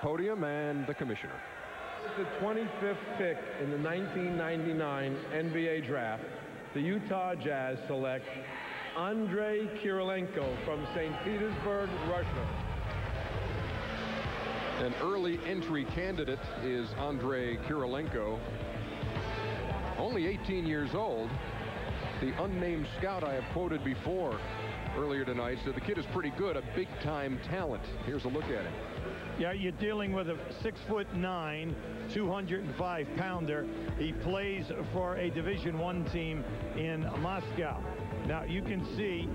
podium and the commissioner. The 25th pick in the 1999 NBA draft, the Utah Jazz select Andrei Kirilenko from St. Petersburg, Russia. An early entry candidate is Andrei Kirilenko. Only 18 years old. The unnamed scout I have quoted before earlier tonight said the kid is pretty good, a big-time talent. Here's a look at him. Yeah, you're dealing with a six foot nine, 205 pounder. He plays for a Division One team in Moscow. Now you can see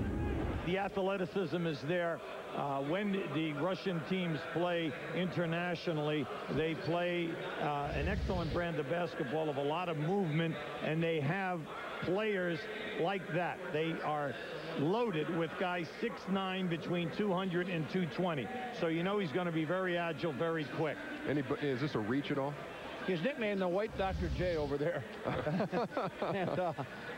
the athleticism is there. Uh, when the Russian teams play internationally, they play uh, an excellent brand of basketball of a lot of movement, and they have players like that. They are loaded with guys 6'9", between 200 and 220. So you know he's going to be very agile, very quick. Any, is this a reach at all? His nickname, the White Dr. J over there. and, uh,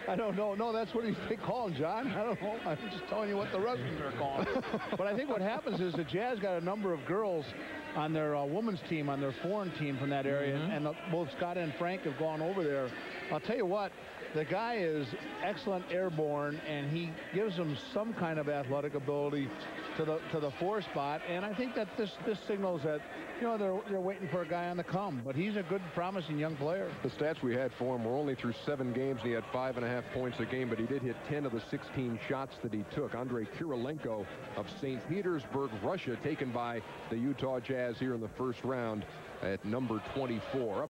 I don't know. No, that's what they call him, John. I don't know. I'm just telling you what the Russians are calling him. but I think what happens is the Jazz got a number of girls on their uh, women's team, on their foreign team from that area, mm -hmm. and uh, both Scott and Frank have gone over there. I'll tell you what, the guy is excellent airborne, and he gives them some kind of athletic ability to the to the four spot. And I think that this this signals that you know they're they're waiting for a guy on the come. But he's a good, promising young player. The stats we had for him were only through seven games, and he had five and a half points a game. But he did hit 10 of the 16 shots that he took. Andrei Kirilenko of St. Petersburg, Russia, taken by the Utah Jazz here in the first round at number 24.